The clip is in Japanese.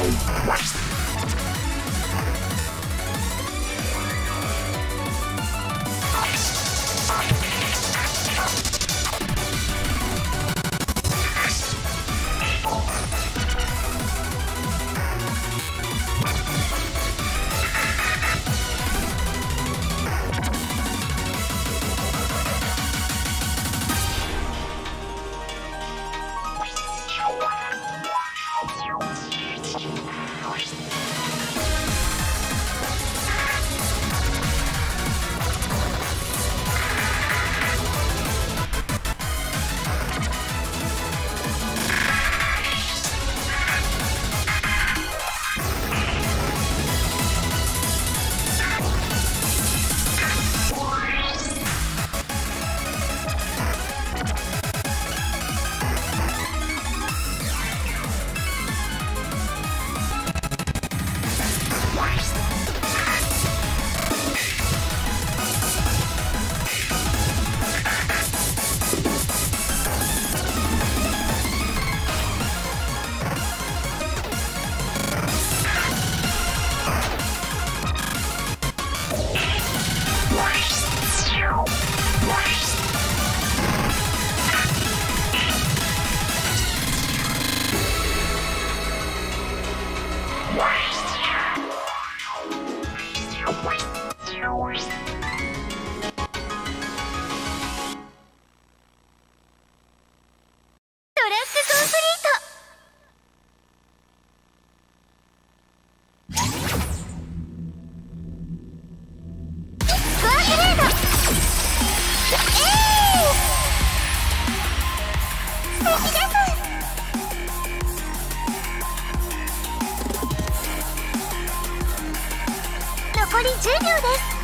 Watch 残り10秒です。